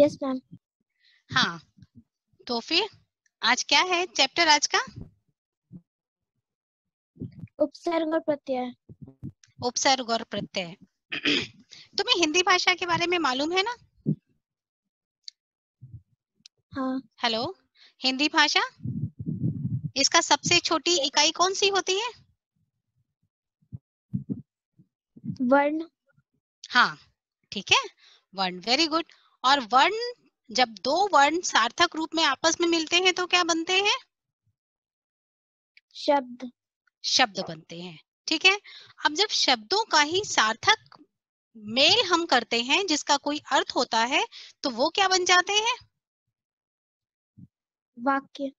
Yes ma'am हाँ तो फिर आज क्या है? चैप्टर आज का? उपसर्ग और प्रत्यय। उपसर्ग और प्रत्यय। तुम्हें हिंदी भाषा के बारे में मालूम है ना? हाँ। हेलो हिंदी भाषा? इसका सबसे छोटी इकाई कौन सी होती है? वर्ण। हाँ ठीक है। वर्ण वेरी गुड और वर्ण जब दो वर्ण सार्थक रूप में आपस में मिलते हैं तो क्या बनते हैं? शब्द। शब्द बनते हैं ठीक है? अब जब शब्दों का ही सार्थक मेल हम करते हैं जिसका कोई अर्थ होता है तो वो क्या बन जाते हैं? वाक्य।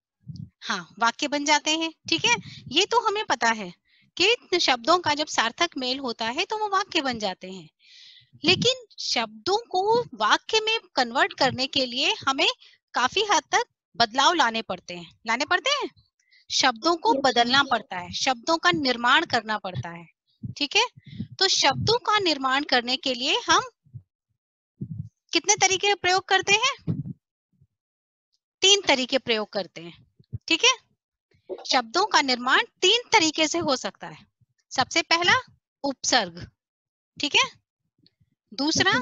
हाँ वाक्य बन जाते हैं ठीक है? ये तो हमें पता है कि शब्दों का जब सार्थक मेल होता है तो वो वाक्य बन जाते हैं। लेकिन शब्दों को वाक्य में कन्वर्ट करने के लिए हमें काफ़ी हद तक बदलाव लाने पड़ते हैं। लाने पड़ते हैं? शब्दों को बदलना पड़ता है शब्दों का निर्माण करना पड़ता है ठीक है? तो शब्दों का निर्माण करने के लिए हम कितने तरीके प्रयोग करते हैं? तीन तरीके प्रयोग करते हैं ठीक है? शब्दों का निर्माण तीन तरीके से हो सकता है। सबसे पहला उपसर्ग ठीक है? दूसरा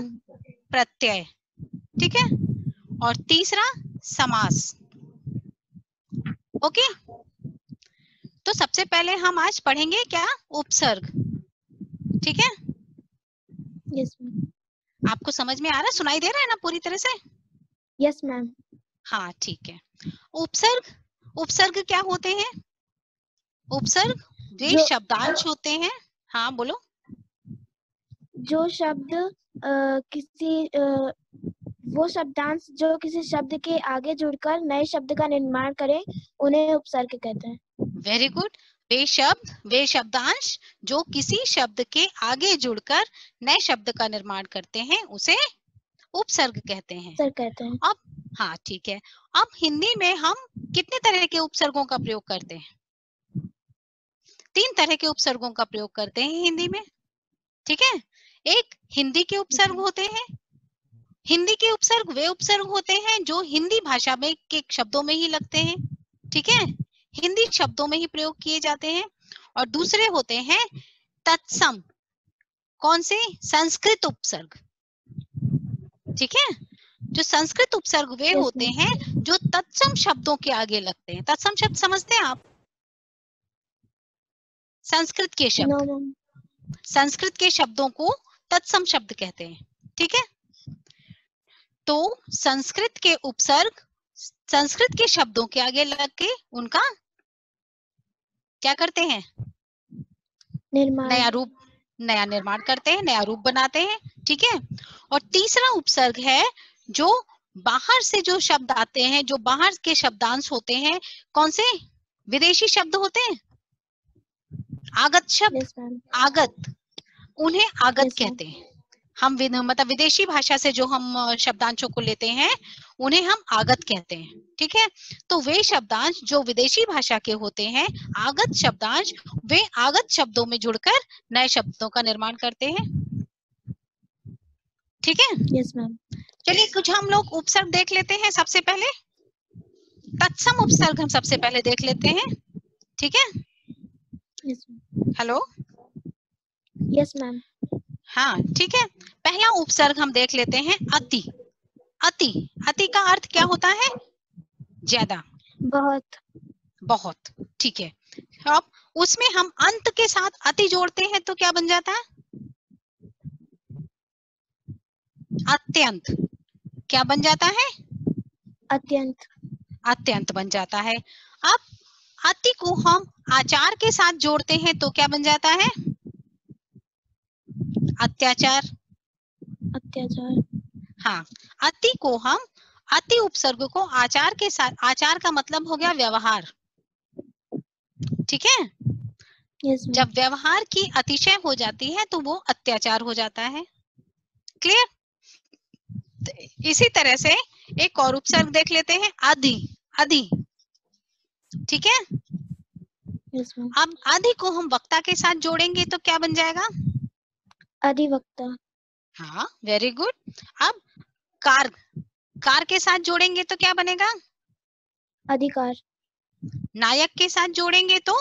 प्रत्यय ठीक है? और तीसरा समास। ओके? तो सबसे पहले हम आज पढ़ेंगे क्या? उपसर्ग। ठीक है? यस मैम आपको समझ में आ रहा? है सुनाई दे रहा है ना पूरी तरह से? यस मैम हाँ ठीक है। उपसर्ग उपसर्ग क्या होते हैं? उपसर्ग वे जो- शब्दांश होते हैं। हाँ बोलो। जो शब्द अ, किसी अ, वो शब्दांश जो किसी शब्द के आगे जुड़कर नए शब्द का निर्माण करे उन्हें उपसर्ग कहते हैं। वेरी गुड वे शब्द वे शब्दांश जो किसी शब्द के आगे जुड़कर नए शब्द का निर्माण करते हैं उसे उपसर्ग कहते हैं। सर कहते हैं। अब हाँ ठीक है। अब हिंदी में हम कितने तरह के उपसर्गों का प्रयोग करते हैं? तीन तरह के उपसर्गों का प्रयोग करते हैं हिंदी में। ठीक है? एक हिंदी के उपसर्ग हम्म। होते हैं। हिंदी के उपसर्ग वे उपसर्ग होते हैं जो हिंदी भाषा में के शब्दों में ही लगते हैं ठीक है? हिंदी शब्दों में ही प्रयोग किए जाते हैं और दूसरे होते हैं तत्सम। कौन से? संस्कृत उपसर्ग। ठीक है? जो संस्कृत उपसर्ग वे होते हैं जो तत्सम शब्दों के आगे लगते हैं। तत्सम शब्द समझते हैं आप? संस्कृत के शब्द। संस्कृत के शब्दों को तत्सम शब्द कहते हैं ठीक है? तो संस्कृत के उपसर्ग संस्कृत के शब्दों के आगे लग के उनका क्या करते हैं? निर्माण। नया रूप नया निर्माण करते हैं नया रूप बनाते हैं ठीक है? और तीसरा उपसर्ग है जो बाहर से जो शब्द आते हैं जो बाहर के शब्दांश होते हैं कौन से? विदेशी शब्द होते हैं? आगत शब्द। आगत। उन्हें आगत कहते हैं। हम विद- मतलब विदेशी भाषा से जो हम शब्दांशों को लेते हैं उन्हें हम आगत कहते हैं ठीक है? तो वे शब्दांश जो विदेशी भाषा के होते हैं आगत शब्दांश वे आगत शब्दों में जुड़कर नए शब्दों का निर्माण करते हैं। ठीक है? यस मैम चलिए कुछ हम लोग उपसर्ग देख लेते हैं सबसे पहले। तत्सम उपसर्ग हम सबसे पहले देख लेते हैं ठीक है? हेलो? मैम यस मैम हाँ ठीक है। पहला उपसर्ग हम देख लेते हैं अति। अति। अति का अर्थ क्या होता है? ज़्यादा। बहुत। बहुत। ठीक है। अब उसमें हम अंत के साथ अति जोड़ते हैं तो क्या बन जाता? है अत्यंत। क्या बन जाता है? अत्यंत। अत्यंत बन जाता है। अब अति को हम आचार के साथ जोड़ते हैं तो क्या बन जाता है? अत्याचार? अत्याचार। हाँ अति को हम अति उपसर्ग को आचार के साथ आचार का मतलब हो गया व्यवहार। ठीक है? मैम जब व्यवहार की अतिशय हो जाती है तो वो अत्याचार हो जाता है। क्लियर इसी तरह से एक और उपसर्ग देख लेते हैं अधि अधि ठीक है? मैम अब अधि को हम वक्ता के साथ जोड़ेंगे तो क्या बन जाएगा? अधिवक्ता। हाँ वेरी गुड अब कार कार के साथ जोड़ेंगे तो क्या बनेगा? अधिकार। नायक के साथ जोड़ेंगे तो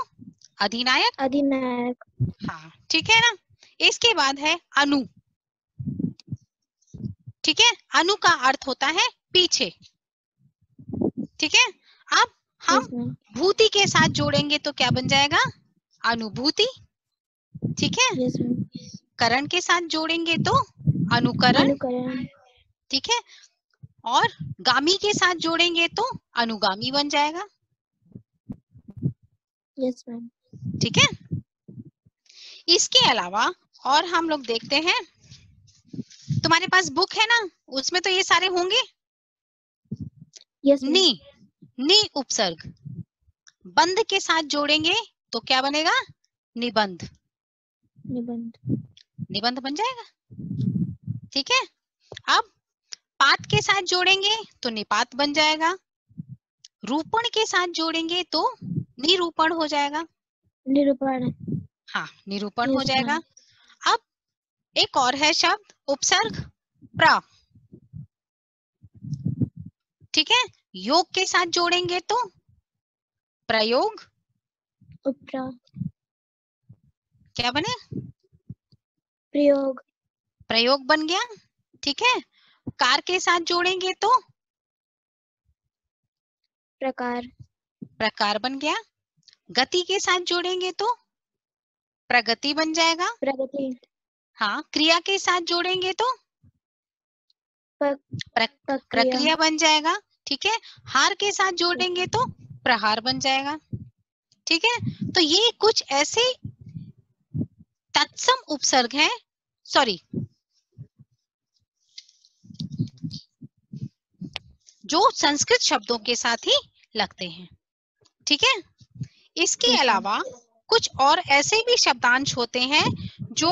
अधिनायक? अधिनायक। हाँ ठीक है ना? इसके बाद है अनु। ठीक है? अनु का अर्थ होता है पीछे। ठीक है? अब हम भूति के साथ जोड़ेंगे तो क्या बन जाएगा? अनुभूति। ठीक है. करण के साथ जोड़ेंगे तो अनुकरण ठीक है? और गामी के साथ जोड़ेंगे तो अनुगामी बन जाएगा। यस मैम ठीक है? इसके अलावा और हम लोग देखते हैं। तुम्हारे पास बुक है ना? उसमें तो ये सारे होंगे? यस नी नी उपसर्ग। बंद के साथ जोड़ेंगे तो क्या बनेगा? निबंध। निबंध। निबंध बन जाएगा। ठीक है? अब पात के साथ जोड़ेंगे तो निपात बन जाएगा। रूपण के साथ जोड़ेंगे तो निरूपण हो जाएगा। निरूपण। हाँ निरूपण हो जाएगा। अब एक और है शब्द उपसर्ग प्र। ठीक है? योग के साथ जोड़ेंगे तो प्रयोग। उपरा। क्या बने? प्रयोग। प्रयोग बन गया ठीक है? कार के साथ जोड़ेंगे तो? प्रकार। प्रकार बन गया। गति के साथ जोड़ेंगे तो? प्रगति बन जाएगा। प्रगति। हाँ क्रिया के साथ जोड़ेंगे तो? प्रक- प्रक- प्रक्रिया। प्रक्रिया बन जाएगा ठीक है? हार के साथ जोड़ेंगे तो? प्रहार बन जाएगा ठीक है? तो ये कुछ ऐसे तत्सम उपसर्ग हैं सॉरी जो संस्कृत शब्दों के साथ ही लगते हैं ठीक है? इसके अलावा कुछ और ऐसे भी शब्दांश होते हैं जो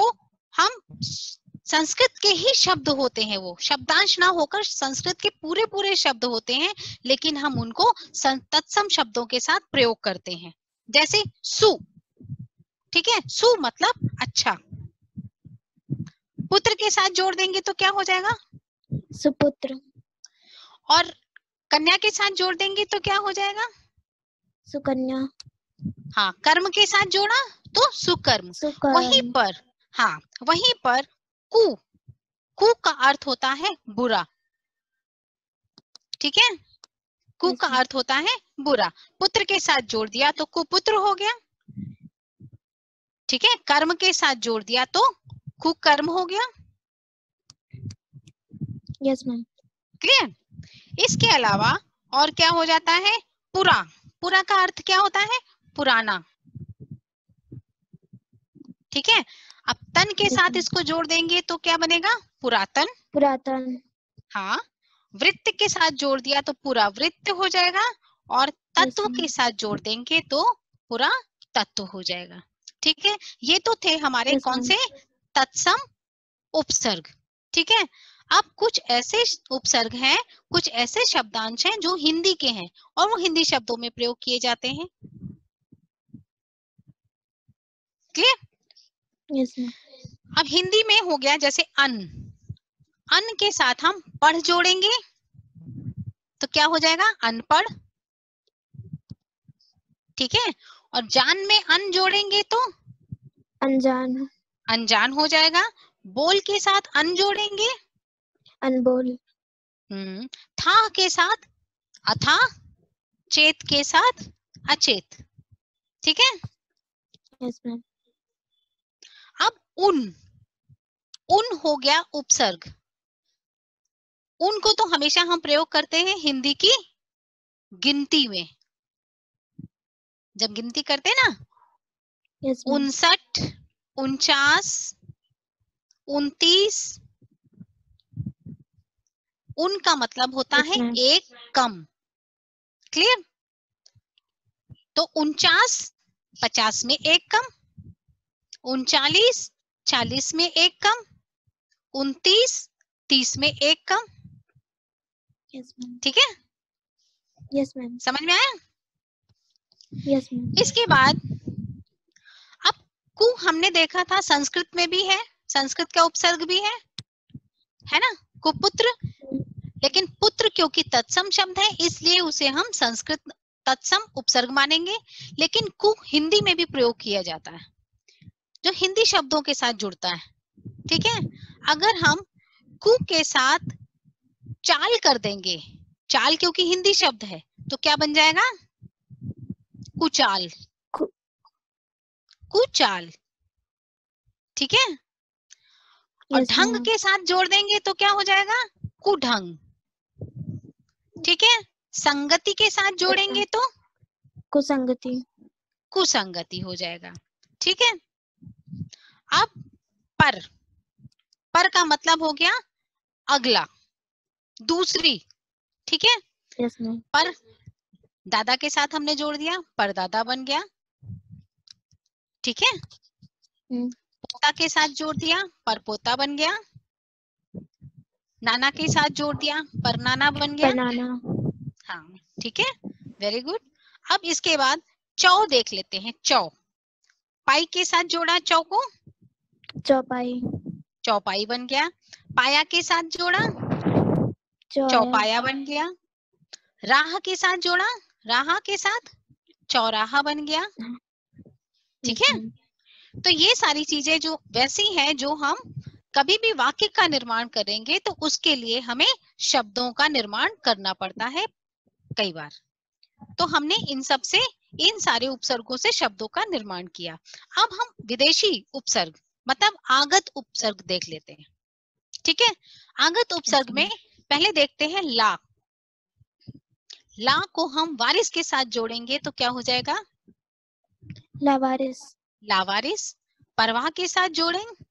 हम संस्कृत के ही शब्द होते हैं वो। शब्दांश ना होकर संस्कृत के पूरे पूरे शब्द होते हैं लेकिन हम उनको तत्सम शब्दों के साथ प्रयोग करते हैं। जैसे सु ठीक है? सु मतलब अच्छा। पुत्र के साथ जोड़ देंगे तो क्या हो जाएगा? सुपुत्र। और कन्या के साथ जोड़ देंगे तो क्या हो जाएगा? सुकन्या। हाँ कर्म के साथ जोड़ा तो सुकर्म। सुकर्म। वहीं पर हाँ वहीं पर कु कु का अर्थ होता है बुरा। ठीक है? कु का अर्थ होता है बुरा। पुत्र के साथ जोड़ दिया तो कुपुत्र हो गया। ठीक है? कर्म के साथ जोड़ दिया तो कुकर्म हो गया? यस मैम क्लियर इसके अलावा और क्या हो जाता है? पुरा। पुरा का अर्थ क्या होता है? पुराना। ठीक है? अब तन के साथ इसको जोड़ देंगे तो क्या बनेगा? पुरातन। पुरातन। हाँ। वृत्त के साथ जोड़ दिया तो पूरा वृत्त हो जाएगा और तत्व के साथ जोड़ देंगे तो पूरा तत्व हो जाएगा। ठीक है? ये तो थे हमारे कौन से? तत्सम उपसर्ग ठीक है? अब कुछ ऐसे उपसर्ग हैं कुछ ऐसे शब्दांश हैं जो हिंदी के हैं और वो हिंदी शब्दों में प्रयोग किए जाते हैं। क्लियर मैम अब हिंदी में हो गया जैसे अन। अन के साथ हम पढ़ जोड़ेंगे तो क्या हो जाएगा? अनपढ़। ठीक है? और जान में अन जोड़ेंगे तो? अनजान। अनजान हो जाएगा। बोल के साथ अन जोड़ेंगे। अनबोल हम्म। था के साथ अथा चेत के साथ अचेत। ठीक है? यस मैम अब उन। उन हो गया उपसर्ग। उन को तो हमेशा हम प्रयोग करते हैं हिंदी की गिनती में। जब गिनती करते ना? यस मैम उनसठ उनचास उनतीस उनका मतलब होता है एक कम। क्लियर तो उनचास पचास में एक कम उनचालीस चालीस में एक कम उनतीस तीस में एक कम। ठीक है? यस मैम समझ में आया? यस मैम इसके बाद कु हमने देखा था संस्कृत में भी है, संस्कृत का उपसर्ग भी है है ना? कुपुत्र, लेकिन पुत्र क्योंकि तत्सम शब्द है, इसलिए उसे हम संस्कृत तत्सम उपसर्ग मानेंगे, लेकिन कु हिंदी में भी प्रयोग किया जाता है, जो हिंदी शब्दों के साथ जुड़ता है, ठीक है? अगर हम कु के साथ चाल कर देंगे, चाल क्योंकि हिंदी शब्द है तो क्या बन जाएगा? कुचाल कुचाल। ठीक है? और ढंग के साथ जोड़ देंगे तो क्या हो जाएगा? कुढंग। ठीक है? संगति के साथ जोड़ेंगे तो? कुसंगति। कुसंगति हो जाएगा। ठीक है? अब पर। पर का मतलब हो गया अगला। दूसरी। ठीक है? पर दादा के साथ हमने जोड़ दिया परदादा बन गया। ठीक है? हम्म। पोता के साथ जोड़ दिया पर पोता बन गया। नाना के साथ जोड़ दिया पर नाना बन गया। बनाना हाँ ठीक है? वेरी गुड अब इसके बाद चौ देख लेते हैं चौ। पाई के साथ जोड़ा चौ को। चौपाई। चौपाई बन गया। पाया के साथ जोड़ा। चौपाया बन गया। राह के साथ जोड़ा। राह के साथ चौराहा बन गया। ठीक है? तो ये सारी चीज़ें जो वैसी हैं जो हम कभी भी वाक्य का निर्माण करेंगे तो उसके लिए हमें शब्दों का निर्माण करना पड़ता है कई बार। तो हमने इन सबसे इन सारे उपसर्गों से शब्दों का निर्माण किया। अब हम विदेशी उपसर्ग मतलब आगत उपसर्ग देख लेते हैं। ठीक है? आगत उपसर्ग में पहले देखते हैं ला। ला को हम वारिस के साथ जोड़ेंगे तो क्या हो जाएगा? लावारिस। लावारिस? परवाह के साथ जोड़ेंगे?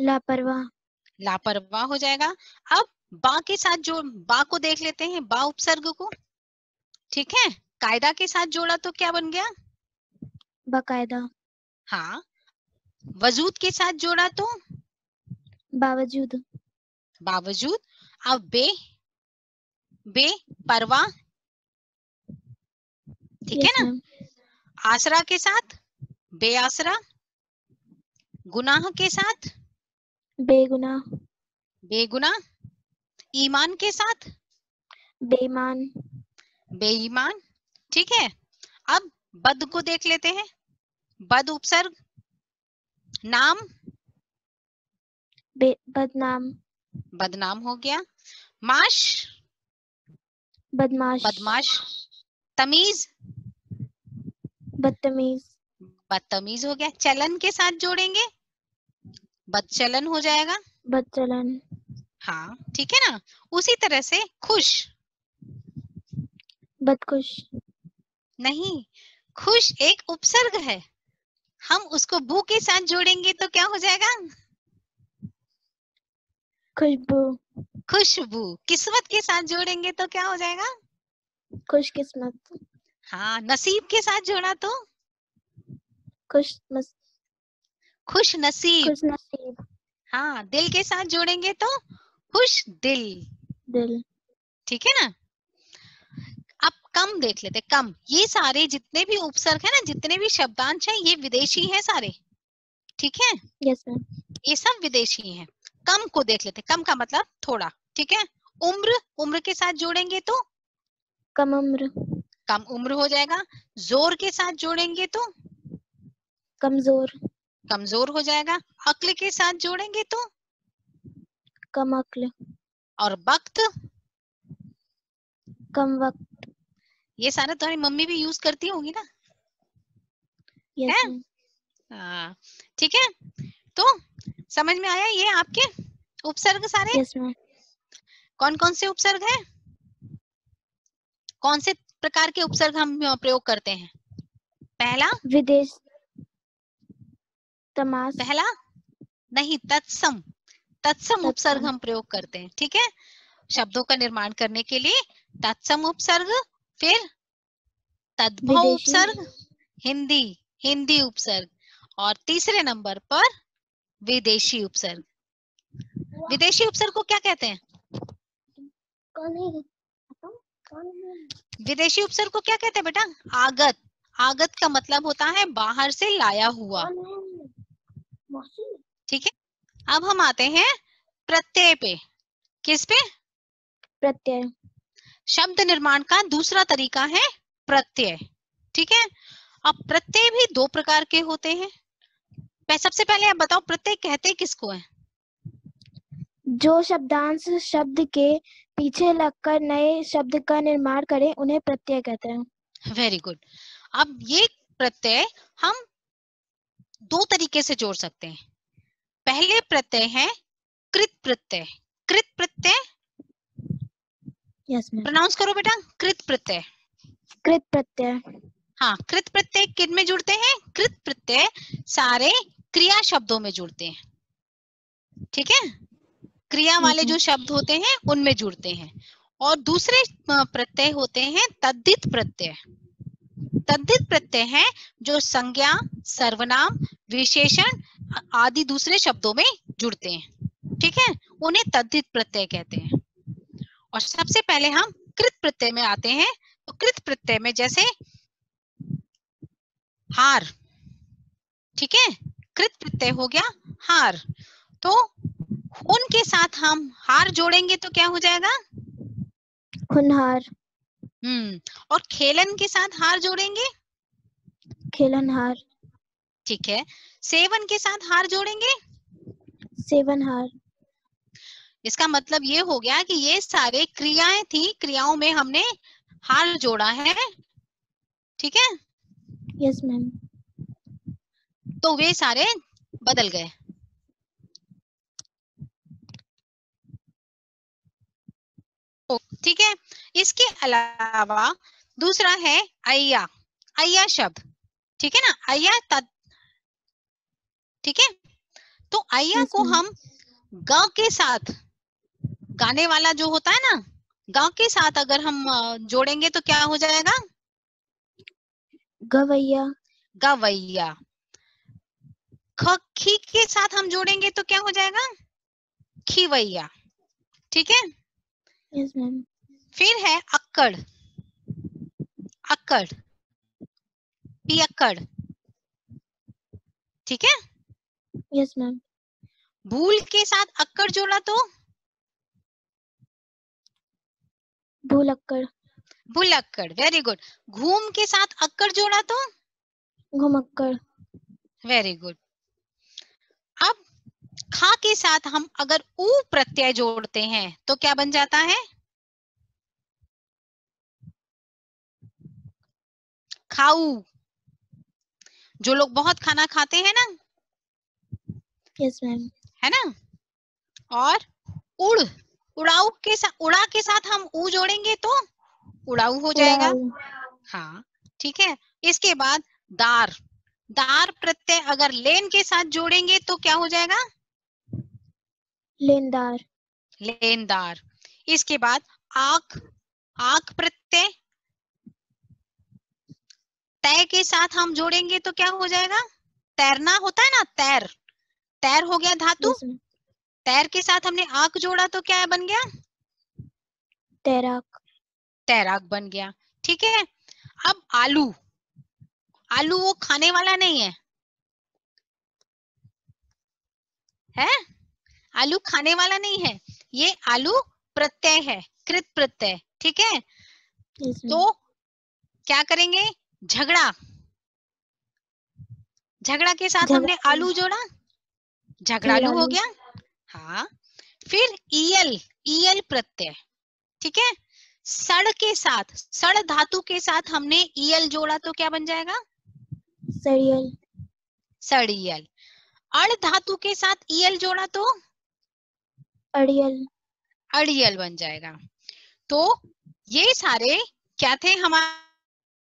लापरवाह। लापरवाह हो जाएगा। अब बा के साथ जोड़ बा को देख लेते हैं बा उपसर्ग को। ठीक है? कायदा के साथ जोड़ा तो क्या बन गया? बाकायदा। हाँ। वजूद के साथ जोड़ा तो? बावजूद। बावजूद। अब बे? बे परवाह। ठीक है ना. आसरा के साथ? बेआसरा? गुनाह के साथ? बेगुनाह। बेगुनाह? ईमान के साथ? बेईमान। बेईमान। ठीक है अब बद को देख लेते हैं। बद उपसर्ग? नाम? बे बदनाम। बदनाम हो गया। माश? बदमाश। बदमाश। तमीज? बदतमीज। बदतमीज हो गया। चलन के साथ जोड़ेंगे? बदचलन हो जाएगा? बदचलन। हाँ ठीक है ना? उसी तरह से खुश। बदकुश नहीं खुश एक उपसर्ग है। हम उसको बू के साथ जोड़ेंगे तो क्या हो जाएगा? खुशबू। खुशबू। किस्मत के साथ जोड़ेंगे तो क्या हो जाएगा? खुशकिस्मत। हाँ नसीब के साथ जोड़ा तो। खुश मस, खुश नसीब। खुश नसीब। हाँ दिल के साथ जोड़ेंगे तो खुश दिल। दिल। ठीक है ना? अब कम देख लेते कम। ये सारे जितने भी उपसर्ग है ना जितने भी शब्दांश हैं ये विदेशी हैं सारे। ठीक है? यस ये सब विदेशी हैं। कम को देख लेते कम का मतलब थोड़ा। ठीक है? उम्र उम्र के साथ जोड़ेंगे तो? कम उम्र। कम उम्र हो जाएगा। ज़ोर के साथ जोड़ेंगे तो? कमज़ोर। कमज़ोर हो जाएगा। अक्ल के साथ जोड़ेंगे तो? कम अक्ल। और वक्त? कम वक्त। ये सारा तुम्हारी मम्मी भी यूज़ करती होगी ना। है? हाँ ठीक है। तो समझ में आया ये आपके उपसर्ग सारे? कौन कौन से उपसर्ग है? कौन से प्रकार के उपसर्ग हम प्रयोग करते हैं। पहला? विदेश। तमाश पहला? नहीं तत्सम। तत्सम उपसर्ग हम प्रयोग करते हैं ठीक है? शब्दों का निर्माण करने के लिए तत्सम उपसर्ग फिर तद्भव उपसर्ग हिंदी हिंदी उपसर्ग और तीसरे नंबर पर विदेशी उपसर्ग। विदेशी उपसर्ग को क्या कहते है? विदेशी उपसर्ग को क्या कहते हैं बेटा? आगत। आगत का मतलब होता है बाहर से लाया हुआ। ठीक है? अब हम आते हैं प्रत्यय पे। किस पे? प्रत्यय। शब्द निर्माण का दूसरा तरीका है प्रत्यय। ठीक है? अब प्रत्यय भी दो प्रकार के होते हैं। सबसे पहले आप बताओ प्रत्यय कहते किसको है? जो शब्दांश शब्द के पीछे लगकर नए शब्द का निर्माण करे उन्हें प्रत्यय कहते हैं। वेरी गुड अब ये प्रत्यय हम दो तरीके से जोड़ सकते हैं। पहले प्रत्यय है कृत प्रत्यय। कृत प्रत्यय? यस मैम प्रोनाउंस करो बेटा कृत प्रत्यय। कृत प्रत्यय। हाँ कृत प्रत्यय किन में जुड़ते हैं? कृत प्रत्यय सारे क्रिया शब्दों में जुड़ते हैं। ठीक है? क्रिया वाले जो शब्द होते हैं उनमें जुड़ते हैं। और दूसरे प्रत्यय होते हैं तद्धित प्रत्यय। तद्धित प्रत्यय है जो संज्ञा सर्वनाम विशेषण आदि दूसरे शब्दों में जुड़ते हैं। ठीक है? उन्हें तद्धित प्रत्यय कहते हैं। और सबसे पहले हम कृत प्रत्यय में आते हैं। तो कृत प्रत्यय में जैसे हार। ठीक है? कृत प्रत्यय हो गया हार। तो खून के साथ हम हार जोड़ेंगे तो क्या हो जाएगा? खुनहार। हम्म और खेलन के साथ हार जोड़ेंगे? खेलनहार। ठीक है सेवन के साथ हार जोड़ेंगे? सेवन हार इसका मतलब ये हो गया कि ये सारे क्रियाएँ थी क्रियाओं में हमने हार जोड़ा है। ठीक है? यस मैम तो वे सारे बदल गए। ठीक है? इसके अलावा दूसरा है अय्या। अय्या शब्द ठीक है ना? अय्या तद ठीक है? तो अय्या को हम ग के साथ गाने वाला जो होता है ना ग के साथ अगर हम जोड़ेंगे तो क्या हो जाएगा? गवैया गवैया खी के साथ हम जोड़ेंगे तो क्या हो जाएगा? खीवैया ठीक है? मैम फिर है अक्कड़। अक्कड़। पियक्कड़ ठीक है? यस मैम भूल के साथ अक्कड़ जोड़ा तो? भूलक्कड़ भूलक्कड़ वेरी गुड घूम के साथ अक्कड़ जोड़ा तो? घुमक्कड़ वेरी गुड खा के साथ हम अगर ऊ प्रत्यय जोड़ते हैं तो क्या बन जाता है? खाऊ। जो लोग बहुत खाना खाते हैं ना? यस मैम है ना? और उड़ उड़ाऊ के साथ उड़ा के साथ हम ऊ जोड़ेंगे तो उड़ाऊ हो जाएगा। हाँ ठीक है? इसके बाद दार। दार प्रत्यय अगर लेन के साथ जोड़ेंगे तो क्या हो जाएगा? लेनदार। लेनदार। इसके बाद आक आक प्रत्यय। तय के साथ हम जोड़ेंगे तो क्या हो जाएगा? तैरना होता है ना तैर। तैर हो गया धातु। तैर के साथ हमने आक जोड़ा तो क्या बन गया? तैराक। तैराक बन गया। ठीक है? अब आलू। आलू वो खाने वाला नहीं है। है? आलू खाने वाला नहीं है। ये आलू प्रत्यय है कृत प्रत्यय ठीक है? तो क्या करेंगे? झगड़ा। झगड़ा के साथ हमने आलू जोड़ा। झगड़ालू हो गया। हाँ। फिर ईयल ईयल प्रत्यय ठीक है? सड़ के साथ सड़ धातु के साथ हमने ईयल जोड़ा तो क्या बन जाएगा? सरियल सड़ियल। अड़ धातु के साथ ईयल जोड़ा तो? अड़ियल। अड़ियल बन जाएगा। तो ये सारे क्या थे हमारे